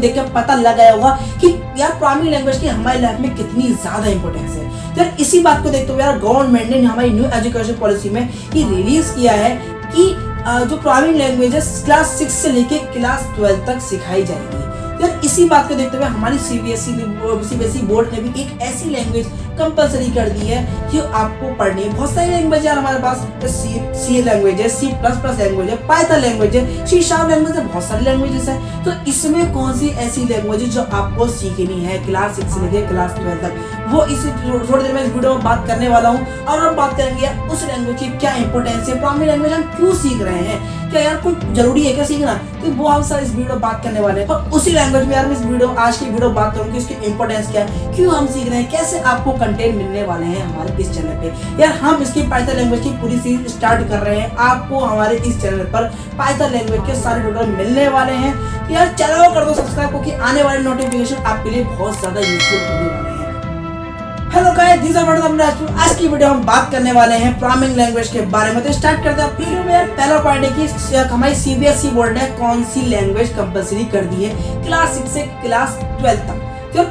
देख के पता लग गया होगा कि यार प्राइमरी लैंग्वेज की हमारी लाइफ में कितनी ज़्यादा इंपॉर्टेंस है। तो यार इसी बात को देखते हुए यार गवर्नमेंट ने हमारी न्यू एजुकेशन पॉलिसी में ये रिलीज़ किया है कि जो प्रोग्रामिंग लैंग्वेज क्लास सिक्स से लेके क्लास ट्वेल्व तक सिखाई जाएगी। यार इसी बात को देखते हुए हमारी सीबीएसई सीबीएसई बोर्ड ने भी एक ऐसी लैंग्वेज कंपलसरी कर दी है कि आपको पढ़नी है। बहुत सारी लैंग्वेज है हमारे पास। सी सी लैंग्वेज है सी प्लस प्लस लैंग्वेज है पाइथन लैंग्वेज है सी शार्प लैंग्वेज है, बहुत सारी लैंग्वेजेस है। तो इसमें कौन सी ऐसी लैंग्वेज जो आपको सीखनी है? क्लास सिक्स से लेकर क्लास ट्वेल्व तक। वो इस थोड़ी देर में इस वीडियो में बात करने वाला हूँ। और हम बात करेंगे उस लैंग्वेज की क्या इंपॉर्टेंस है प्रोग्रामिंग लैंग्वेज हम क्यों सीख रहे हैं? क्या यार कोई ज़रूरी है क्या सीखना? तो वो हम सर इस वीडियो बात करने वाले हैं। और उसी लैंग्वेज में यार मैं इस वीडियो, आज की वीडियो बात करूँगी इसकी इंपॉर्टेंस क्या है, क्यों हम सीख रहे हैं, कैसे आपको कंटेंट मिलने वाले हैं हमारे इस चैनल पे। यार हम इसकी पाइथन लैंग्वेज की पूरी सीरीज़ स्टार्ट कर रहे हैं। आपको हमारे इस चैनल पर पाइथन लैंग्वेज के सारे ट्यूटोरियल मिलने वाले हैं। तो यार चैनल कर दो सब्सक्राइब क्योंकि आने वाले नोटिफिकेशन आपके लिए बहुत ज़्यादा यूजफुल होने वाले हैं। हेलो गाइस आज की वीडियो हम बात करने वाले हैं प्रोग्रामिंग लैंग्वेज के बारे में। तो स्टार्ट करते हैं। फिर पहला पॉइंट है कि हमारी सीबीएसई बोर्ड ने कौन सी लैंग्वेज कंपलसरी कर दी है? क्लास सिक्स से क्लास ट्वेल्थ तक। तो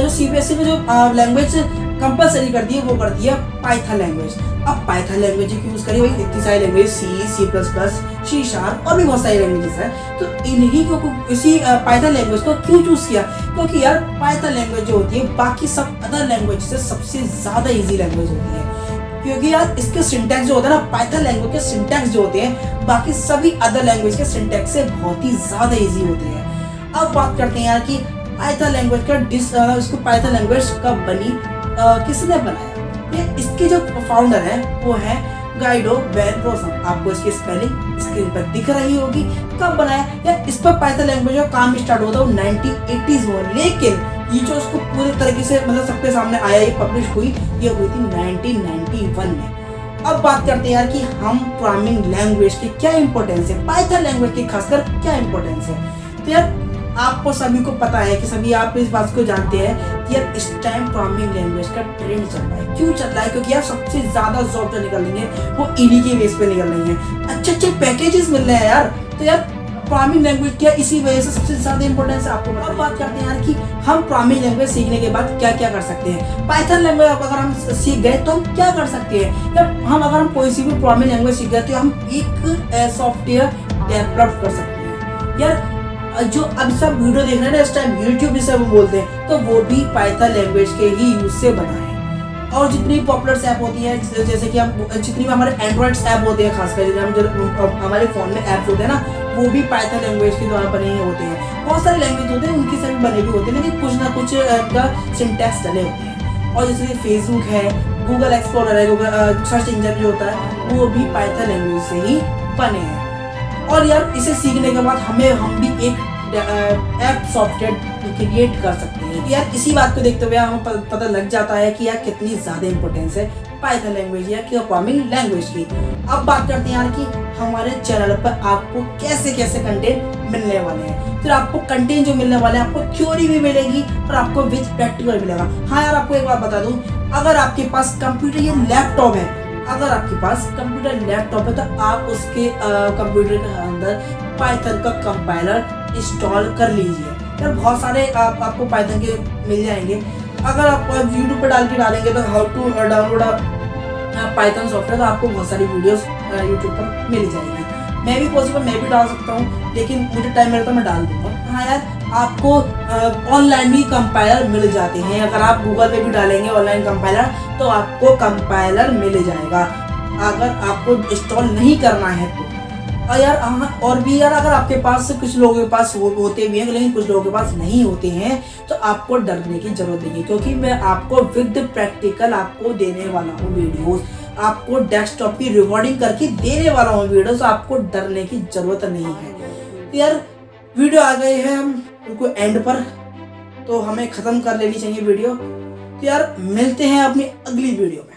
जो सीबीएसई में जो लैंग्वेज कंपलसरी कर दी है, वो कर है पाइथन लैंग्वेज अब पाइथन लैंग्वेज की यूज़ करी? भाई, इतनी सारी language C C plus plus C sharp और भी बहुत सारी लैंग्वेजेस हैं। तो इन्हीं को इसी पाइथन लैंग्वेज को क्यों चूज़ किया? क्योंकि यार पाइथन लैंग्वेज जो होती है, बाकी सब अदर लैंग्वेज से सबसे ज़्यादा इजी लैंग्वेज होती है। क्योंकि यार, इसके सिंटेक्स जो होता है ना पाइथन लैंग्वेज के सिंटेक्स जो होते हैं, बाकी सभी अदर लैंग्वेज के सिंटेक्स से बहुत ही ज़्यादा ईजी होते हैं। अब बात करते हैं यार कि पाइथन लैंग्वेज का डिस इसको पाइथन लैंग्वेज कब बनी? किसने बनाया? ये इसके जो फाउंडर है, वो है गाइडो बैन रोसम आपको इसकी स्पेलिंग स्क्रीन पर दिख रही होगी। कब बनाया? या इस पर पाइथन लैंग्वेज का काम स्टार्ट हुआ था वो 1980s में। लेकिन ये जो उसको पूरे तरीके से मतलब सबके सामने आया, ये पब्लिश हुई, ये हुई थी 1991 में। अब बात करते हैं यार कि हम प्रोग्रामिंग लैंग्वेज की क्या इंपॉर्टेंस है? पाइथन लैंग्वेज की खासकर क्या इंपॉर्टेंस है? तो यार आपको सभी को पता है कि सभी आप इस बात को जानते हैं कि यार इस टाइम प्रोग्रामिंग लैंग्वेज का ट्रेंड चल रहा है। क्यों चल रहा है? क्योंकि यार सबसे ज़्यादा जॉब जो निकल रही है वो ईडी के बेस पे निकल रही है। अच्छे अच्छे पैकेजेस मिल रहे हैं यार। तो यार प्रोग्रामिंग लैंग्वेज क्या इसी वजह से सबसे ज़्यादा इंपॉर्टेंस है? आपको अब बात करते हैं यार कि हम प्रोग्रामिंग लैंग्वेज सीखने के बाद क्या क्या कर सकते हैं? पाइथन लैंग्वेज अगर हम सीख गए तो हम क्या कर सकते हैं? या हम अगर हम कोई सी भी प्रोग्रामिंग लैंग्वेज सीख गए तो हम एक सॉफ्टवेयर डेवलप कर सकते हैं। यार जो अब सब वीडियो देख रहे हैं ना, इस टाइम यूट्यूब जिसे हम बोलते हैं तो वो भी पाइथन लैंग्वेज के ही यूज़ से बना है। और जितनी पॉपुलर ऐप होती है, जैसे कि हम जितनी भी हमारे एंड्रॉइड ऐप होते हैं, खासकर हम हमारे फ़ोन में ऐप्स होते हैं ना, वो भी पाइथन लैंग्वेज के द्वारा बने ही होते हैं। बहुत सारे लैंग्वेज होते हैं, उनकी सभी बने भी होते हैं, लेकिन कुछ ना कुछ का सिंटेक्स डले होते हैं। और जैसे फेसबुक है गूगल एक्सप्लोरर है गूगल सर्च इंजन जो होता है, वो भी पाइथन लैंग्वेज से ही बने हैं। और यार, इसे सीखने के बाद हमें, हम भी एक ऐप सॉफ्टवेयर क्रिएट कर सकते हैं। यार, इसी बात को देखते हुए हमें पता लग जाता है कि यार, कितनी ज़्यादा इंपॉर्टेंस है पाइथन लैंग्वेज या प्रोग्रामिंग लैंग्वेज की। अब बात करते हैं यार कि हमारे चैनल पर आपको कैसे कैसे कंटेंट मिलने वाले हैं। फिर आपको कंटेंट जो मिलने वाले हैं, आपको थ्योरी भी मिलेगी और आपको विथ प्रैक्टिकल मिलेगा। हाँ यार, आपको एक बात बता दूँ, अगर आपके पास कंप्यूटर या लैपटॉप है अगर आपके पास कंप्यूटर लैपटॉप है तो आप उसके कंप्यूटर के अंदर पाइथन का कंपाइलर इंस्टॉल कर लीजिए। यार, बहुत सारे आप, आपको पाइथन के मिल जाएँगे। अगर आप यूट्यूब पर डाल के डालेंगे तो how to download Python software तो आपको बहुत सारी वीडियोस यूट्यूब पर मिल जाएगी। मैं भी पॉसिबल मैं भी डाल सकता हूँ, लेकिन मुझे टाइम मिलता तो मैं डाल दूँगा। हाँ यार आपको ऑनलाइन भी कंपाइलर मिल जाते हैं। अगर आप गूगल पे भी डालेंगे ऑनलाइन कंपाइलर तो आपको कंपाइलर मिल जाएगा। अगर आपको इंस्टॉल नहीं करना है तो। और यार हाँ और भी यार अगर आपके पास कुछ लोगों के पास हो, होते भी हैं लेकिन कुछ लोगों के पास नहीं होते हैं तो आपको डरने की ज़रूरत नहीं है क्योंकि मैं आपको विद प्रैक्टिकल आपको देने वाला हूँ वीडियोस आपको डेस्कटॉप की रिकॉर्डिंग करके देने वाला हूँ वीडियोस आपको डरने की ज़रूरत नहीं है। यार वीडियो आ गई है हम उनको एंड पर तो हमें ख़त्म कर लेनी चाहिए वीडियो। तो यार, मिलते हैं अपनी अगली वीडियो।